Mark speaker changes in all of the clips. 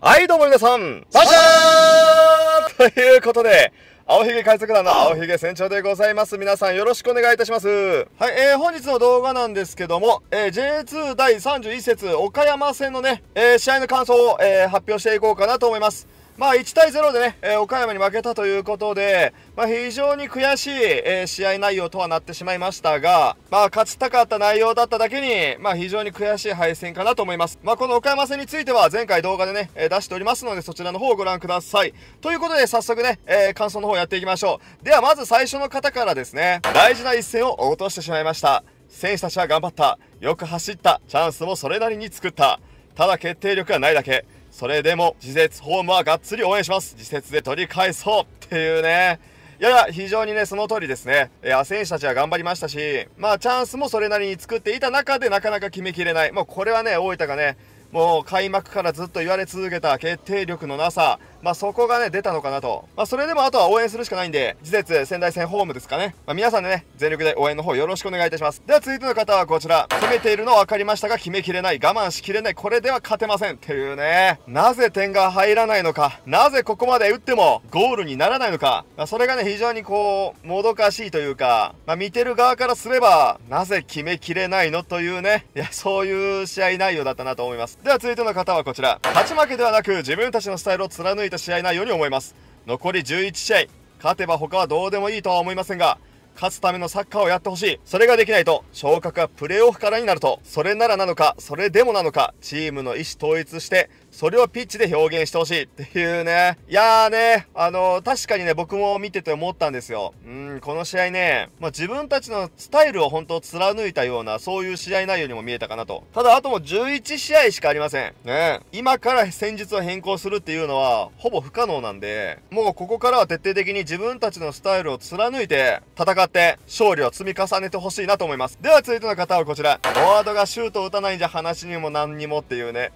Speaker 1: はい、どうも皆さん、バシャーということで、青ひげ海賊団の青ひげ船長でございます。皆さんよろしくお願いいたします。はい、えー、本日の動画なんですけども、えー、J2 第31節岡山戦のね、えー、試合の感想を、えー、発表していこうかなと思います。まあ、1対0でね、えー、岡山に負けたということで、まあ、非常に悔しい、えー、試合内容とはなってしまいましたが、まあ、勝ちたかった内容だっただけに、まあ、非常に悔しい敗戦かなと思います。まあ、この岡山戦については前回動画でね、え、出しておりますので、そちらの方をご覧ください。ということで、早速ね、え、感想の方やっていきましょう。では、まず最初の方からですね、大事な一戦を落としてしまいました。選手たちは頑張った。よく走った。チャンスもそれなりに作った。ただ決定力がないだけ。それでも、次節ホームはがっつり応援します。自節で取り返そうっていうね。いやいや、非常にね、その通りですね。えー、選手たちは頑張りましたし、まあ、チャンスもそれなりに作っていた中でなかなか決めきれない。もうこれはね、大分がね、もう開幕からずっと言われ続けた決定力のなさ、まあ、そこがね、出たのかなと。まあ、それでもあとは応援するしかないんで、次節仙台戦ホームですかね。まあ、皆さんでね、全力で応援の方よろしくお願いいたします。では続いての方はこちら。攻めているのは分かりましたが、決めきれない、我慢しきれない、これでは勝てません。っていうね。なぜ点が入らないのか。なぜここまで打ってもゴールにならないのか。まあ、それがね、非常にこう、もどかしいというか、まあ、見てる側からすれば、なぜ決めきれないのというね。いや、そういう試合内容だったなと思います。では続いての方はこちら。勝ち負けではなく、自分たちのスタイルを貫いた試合内容に思。います残り11試合勝てば他はどうでもいいとは思いませんが勝つためのサッカーをやってほしい。それができないと、昇格はプレーオフからになると、それならなのか、それでもなのか、チームの意思統一して、それをピッチで表現してほしいっていうね。いやーね、あのー、確かにね、僕も見てて思ったんですよ。うん、この試合ね、まあ、自分たちのスタイルを本当貫いたような、そういう試合内容にも見えたかなと。ただ、あともう11試合しかありません。ね。今から戦術を変更するっていうのは、ほぼ不可能なんで、もうここからは徹底的に自分たちのスタイルを貫いて、戦って勝利を積み重ねてほしいなと思います。では続いての方はこちら。フォワードがシュートを打たないんじゃ話にも何にもっていうね。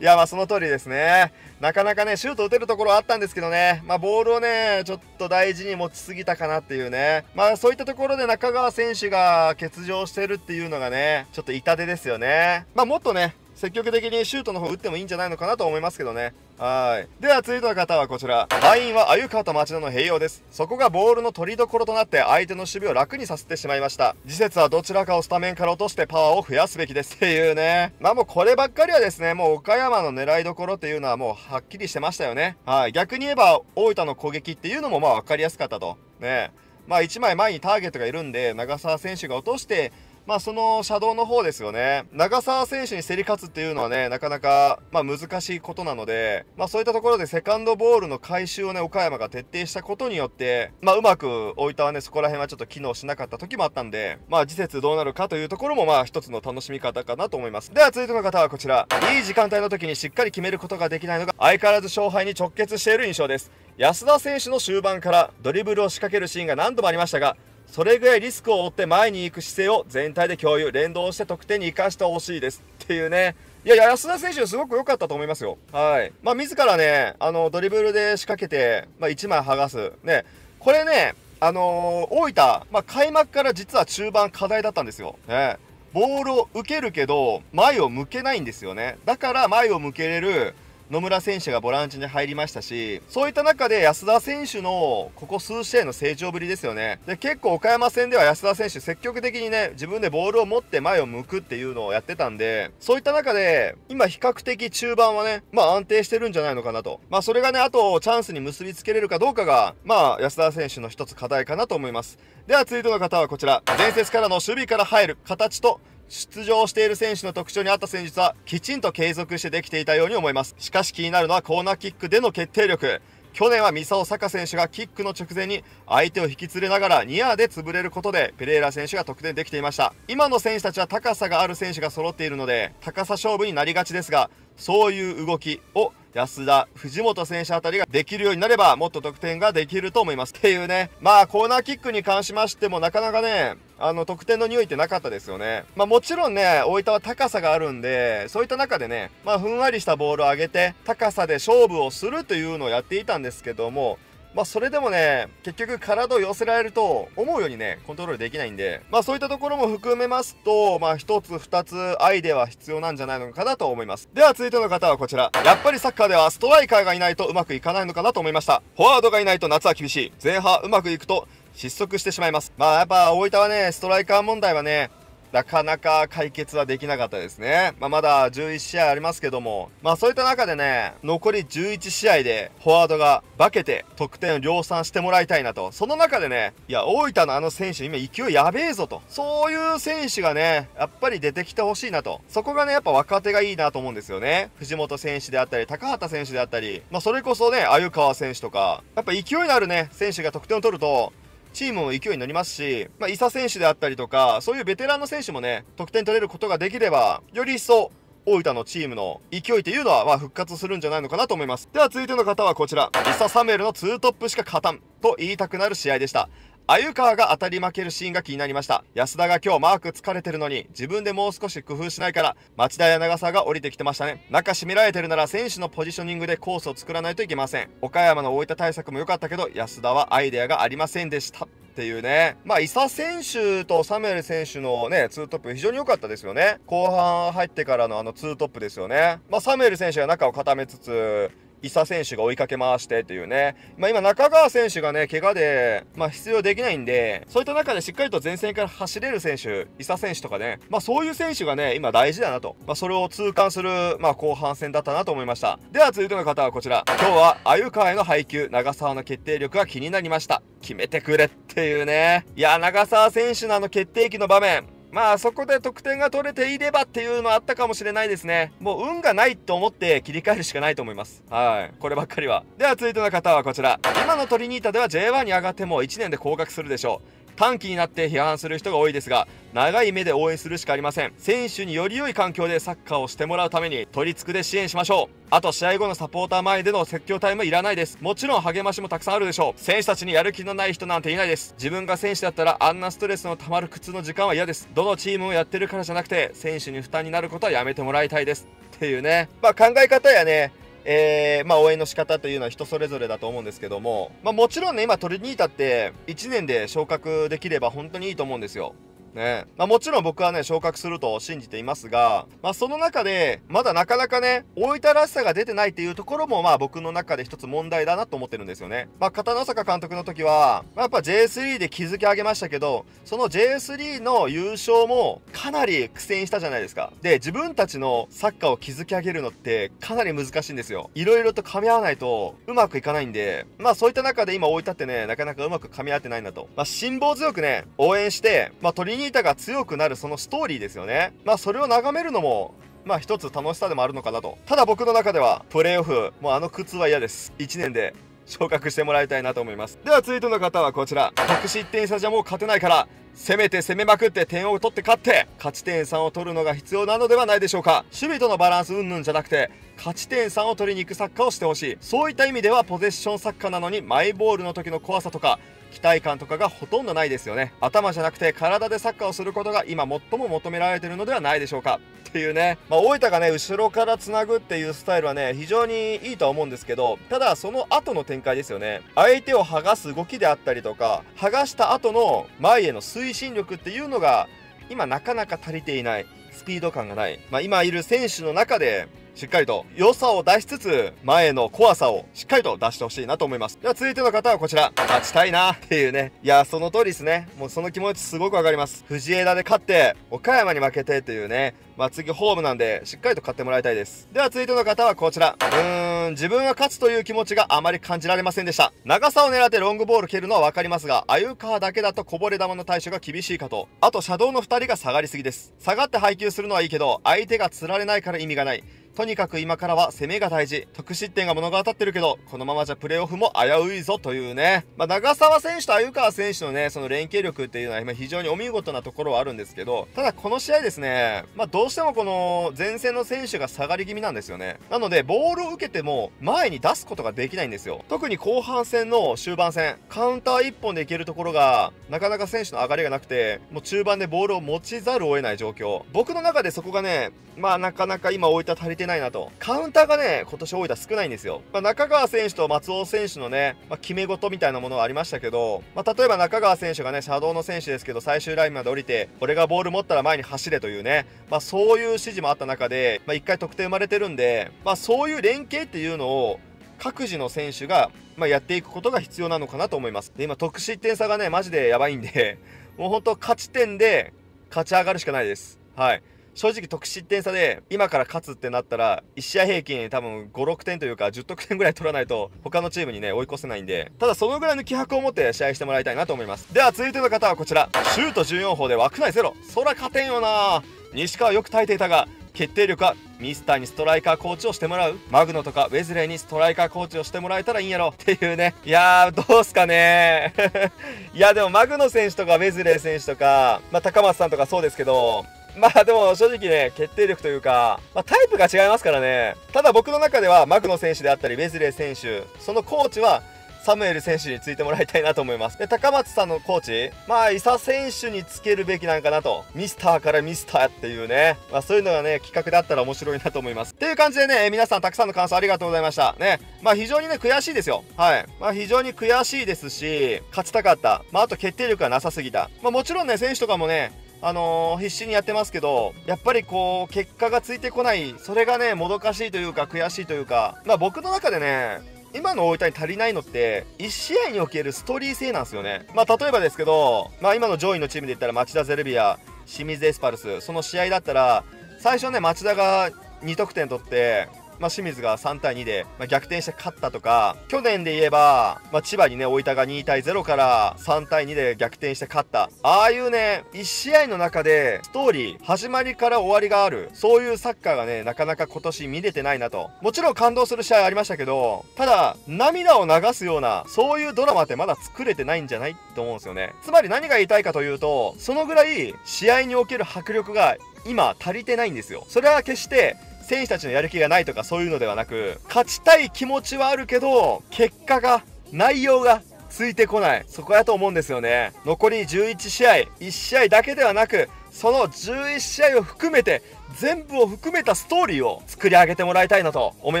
Speaker 1: いや、まあその通りですね。なかなかね、シュート打てるところあったんですけどね。まあボールをね、ちょっと大事に持ちすぎたかなっていうね。まあそういったところで中川選手が欠場してるっていうのがね、ちょっと痛手ですよね。まあもっとね、積極的にシュートの方打ってもいいんじゃないのかなと思いますけどね。はい。では続いての方はこちら。敗因は鮎川と町田の併用です。そこがボールの取りどころとなって相手の守備を楽にさせてしまいました。次節はどちらかをスタメンから落としてパワーを増やすべきですっていうね。まあもうこればっかりはですね、もう岡山の狙いどころっていうのはもうはっきりしてましたよね。はい。逆に言えば大分の攻撃っていうのもまあ分かりやすかったと。ね。まあ1枚前にターゲットがいるんで、長澤選手が落として、まあ、その車道の方ですよね。長澤選手に競り勝つっていうのはね、なかなか、まあ、難しいことなので、まあ、そういったところでセカンドボールの回収をね、岡山が徹底したことによって、まあ、うまく大分はね、そこら辺はちょっと機能しなかった時もあったんで、まあ、次節どうなるかというところも、まあ、一つの楽しみ方かなと思います。では、続いての方はこちら。いい時間帯の時にしっかり決めることができないのが、相変わらず勝敗に直結している印象です。安田選手の終盤からドリブルを仕掛けるシーンが何度もありましたが、それぐらいリスクを負って前に行く姿勢を全体で共有、連動して得点に生かしてほしいですっていうね。いや、安田選手すごく良かったと思いますよ。はい。まあ、自らね、あの、ドリブルで仕掛けて、まあ、1枚剥がす。ね。これね、あのー、大分、まあ、開幕から実は中盤課題だったんですよ。ね。ボールを受けるけど、前を向けないんですよね。だから前を向けれる、野村選手がボランチに入りましたし、そういった中で安田選手のここ数試合の成長ぶりですよね。で、結構岡山戦では安田選手積極的にね、自分でボールを持って前を向くっていうのをやってたんで、そういった中で、今比較的中盤はね、まあ安定してるんじゃないのかなと。まあそれがね、あとチャンスに結びつけれるかどうかが、まあ安田選手の一つ課題かなと思います。では続いての方はこちら。前節からの守備から入る形と出場している選手の特徴に合った戦術はきちんと継続してできていたように思います。しかし気になるのはコーナーキックでの決定力。去年は三沢坂選手がキックの直前に相手を引き連れながらニアで潰れることでペレイラ選手が得点できていました今の選手たちは高さがある選手が揃っているので高さ勝負になりがちですがそういう動きを安田、藤本選手あたりができるようになれば、もっと得点ができると思います。っていうね、まあ、コーナーキックに関しましても、なかなかね、あの、得点の匂いってなかったですよね。まあ、もちろんね、大分は高さがあるんで、そういった中でね、まあ、ふんわりしたボールを上げて、高さで勝負をするというのをやっていたんですけども、まあそれでもね、結局体を寄せられると思うようにね、コントロールできないんで、まあそういったところも含めますと、まあ一つ二つアイデアは必要なんじゃないのかなと思います。では続いての方はこちら。やっぱりサッカーではストライカーがいないとうまくいかないのかなと思いました。フォワードがいないと夏は厳しい。前半うまくいくと失速してしまいます。まあやっぱ大分はね、ストライカー問題はね、なかなか解決はできなかったですね。まあ、まだ11試合ありますけども、まあそういった中でね、残り11試合でフォワードが化けて得点を量産してもらいたいなと。その中でね、いや、大分のあの選手今勢いやべえぞと。そういう選手がね、やっぱり出てきてほしいなと。そこがね、やっぱ若手がいいなと思うんですよね。藤本選手であったり、高畑選手であったり、まあそれこそね、鮎川選手とか、やっぱ勢いのあるね、選手が得点を取ると、チームも勢いに乗りますし、まあ、伊佐選手であったりとか、そういうベテランの選手もね、得点取れることができれば、より一層、大分のチームの勢いというのは、まあ、復活するんじゃないのかなと思います。では続いての方はこちら。伊佐サムエルの2トップしか勝たんと言いたくなる試合でした。鮎川が当たり負けるシーンが気になりました。安田が今日マーク疲れてるのに、自分でもう少し工夫しないから、町田や長澤が降りてきてましたね。中締められてるなら選手のポジショニングでコースを作らないといけません。岡山の大分対策も良かったけど、安田はアイデアがありませんでした。っていうね。まあ、伊佐選手とサムエル選手のね、ツートップ非常に良かったですよね。後半入ってからのあのツートップですよね。まあ、サムエル選手が中を固めつつ、伊佐選手が追いかけ回してっていうね。まあ今中川選手がね、怪我で、まあ出場できないんで、そういった中でしっかりと前線から走れる選手、伊佐選手とかね、まあそういう選手がね、今大事だなと。まあそれを痛感する、まあ後半戦だったなと思いました。では続いての方はこちら。今日は鮎川への配球、長沢の決定力が気になりました。決めてくれっていうね。いや、長沢選手のあの決定機の場面、まあそこで得点が取れていればっていうのはあったかもしれないですね。もう運がないと思って切り替えるしかないと思います。はい。こればっかりは。では続いての方はこちら。今のトリニータでは J1 に上がっても1年で降格するでしょう。短期になって批判する人が多いですが長い目で応援するしかありません。選手により良い環境でサッカーをしてもらうために取り付くで支援しましょう。あと試合後のサポーター前での説教タイムいらないです。もちろん励ましもたくさんあるでしょう。選手たちにやる気のない人なんていないです。自分が選手だったらあんなストレスのたまる苦痛の時間は嫌です。どのチームをやってるからじゃなくて選手に負担になることはやめてもらいたいです。っていうね。まあ考え方やね。えー、まあ、応援の仕方というのは人それぞれだと思うんですけども、まあ、もちろんね、今トリニータって1年で昇格できれば本当にいいと思うんですよ。ね。まあもちろん僕はね、昇格すると信じていますが、まあその中で、まだなかなかね、大分らしさが出てないっていうところも、まあ僕の中で一つ問題だなと思ってるんですよね。まあ片野坂監督の時は、まあ、やっぱ J3 で築き上げましたけど、その J3 の優勝もかなり苦戦したじゃないですか。で、自分たちのサッカーを築き上げるのってかなり難しいんですよ。いろいろと噛み合わないとうまくいかないんで、まあそういった中で今大分ってね、なかなかうまく噛み合ってないんだと。まあ辛抱強くね、応援して、まあトリニータが強くなるそのストーリーですよね。まあそれを眺めるのもまあ一つ楽しさでもあるのかなと。ただ僕の中では、プレーオフ、もうあの靴は嫌です。1年で昇格してもらいたいなと思います。では続いての方はこちら。得失点差じゃもう勝てないから、攻めて攻めまくって点を取って勝って、勝ち点3を取るのが必要なのではないでしょうか。守備とのバランス云々じゃなくて、勝ち点3を取りに行くサッカーをしてほしい。そういった意味ではポゼッションサッカーなのに、マイボールの時の怖さとか、期待感とかがほとんどないですよね。頭じゃなくて体でサッカーをすることが今最も求められてるのではないでしょうか。っていうね、まあ、大分がね後ろからつなぐっていうスタイルはね非常にいいとは思うんですけどただその後の展開ですよね。相手を剥がす動きであったりとか剥がした後の前への推進力っていうのが今なかなか足りていない。スピード感がない、まあ、今いる選手の中でしっかりと良さを出しつつ、前の怖さをしっかりと出してほしいなと思います。では続いての方はこちら。勝ちたいなっていうね。いや、その通りですね。もうその気持ちすごくわかります。藤枝で勝って、岡山に負けてというね。まあ次ホームなんで、しっかりと勝ってもらいたいです。では続いての方はこちら。うーん、自分は勝つという気持ちがあまり感じられませんでした。長さを狙ってロングボール蹴るのはわかりますが、鮎川だけだとこぼれ球の対処が厳しいかと。あと、車道の2人が下がりすぎです。下がって配球するのはいいけど、相手が釣られないから意味がない。とにかく今からは攻めが大事。得失点が物語ってるけど、このままじゃプレーオフも危ういぞというね。まあ、長沢選手と鮎川選手のね、その連携力っていうのは今非常にお見事なところはあるんですけど、ただこの試合ですね、まあ、どうしてもこの前線の選手が下がり気味なんですよね。なので、ボールを受けても前に出すことができないんですよ。特に後半戦の終盤戦、カウンター1本でいけるところが、なかなか選手の上がりがなくて、もう中盤でボールを持ちざるを得ない状況。僕の中でそこがね、まあなかなか今置いた足りてないなと。カウンターがね、今年大分少ないんですよ。まあ、中川選手と松尾選手のね、まあ、決め事みたいなものはありましたけど、まあ、例えば中川選手がね、車道の選手ですけど、最終ラインまで降りて、俺がボール持ったら前に走れというね、まあ、そういう指示もあった中で、まあ、1回得点生まれてるんで、まあ、そういう連携っていうのを、各自の選手が、まあ、やっていくことが必要なのかなと思います。で、今、得失点差がね、マジでやばいんで、もう本当勝ち点で勝ち上がるしかないです。はい。正直得失点差で今から勝つってなったら1試合平均多分56点というか10得点ぐらい取らないと他のチームにね追い越せないんでただそのぐらいの気迫を持って試合してもらいたいなと思います。では続いての方はこちら。シュート14砲で枠内ゼロ。そら勝てんよな。西川よく耐えていたが決定力はミスターにストライカーコーチをしてもらう。マグノとかウェズレーにストライカーコーチをしてもらえたらいいんやろ。っていうね。いやーどうすかね。いやでもマグノ選手とかウェズレー選手とか、まあ、高松さんとかそうですけど まあでも正直ね、決定力というか、まあ、タイプが違いますからね。ただ僕の中ではマグノ選手であったり、ウェズレー選手、そのコーチはサムエル選手についてもらいたいなと思います。で、高松さんのコーチ、まあ、伊佐選手につけるべきなんかなと。ミスターからミスターっていうね。まあ、そういうのがね、企画だったら面白いなと思います。っていう感じでね、皆さんたくさんの感想ありがとうございました。ね。まあ、非常にね、悔しいですよ。はい。まあ、非常に悔しいですし、勝ちたかった。まあ、あと決定力がなさすぎた。まあ、もちろんね、選手とかもね、あのー、必死にやってますけど、やっぱりこう、結果がついてこない、それがね、もどかしいというか、悔しいというか、まあ僕の中でね、今の大分に足りないのって、1試合におけるストーリー性なんですよね。まあ例えばですけど、まあ今の上位のチームで言ったら町田ゼルビア、清水エスパルス、その試合だったら、最初ね、町田が2得点取って、まあ、清水が3対2で、まあ、逆転して勝ったとか、去年で言えば、まあ、千葉にね、大分が2対0から3対2で逆転して勝った。ああいうね、1試合の中で、ストーリー、始まりから終わりがある。そういうサッカーがね、なかなか今年見れてないなと。もちろん感動する試合ありましたけど、ただ、涙を流すような、そういうドラマってまだ作れてないんじゃないと思うんですよね。つまり何が言いたいかというと、そのぐらい、試合における迫力が今足りてないんですよ。それは決して選手たちのやる気がないとかそういうのではなく、勝ちたい気持ちはあるけど、結果が、内容がついてこない。そこやと思うんですよね。残り11試合、1試合だけではなく、その11試合を含めて、全部を含めたストーリーを作り上げてもらいたいなと思い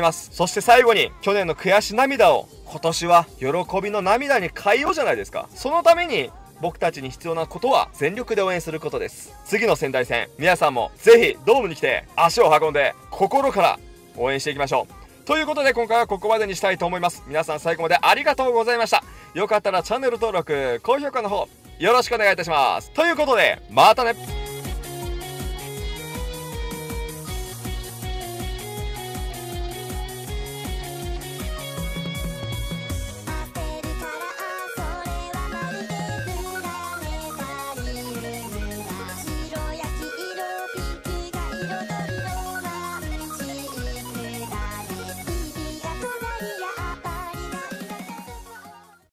Speaker 1: ます。そして最後に、去年の悔し涙を今年は喜びの涙に変えようじゃないですか。そのために僕たちに必要なことは全力で応援することです。次の仙台戦皆さんもぜひドームに来て足を運んで心から応援していきましょう。ということで今回はここまでにしたいと思います。皆さん最後までありがとうございました。よかったらチャンネル登録高評価の方よろしくお願いいたします。ということでまたね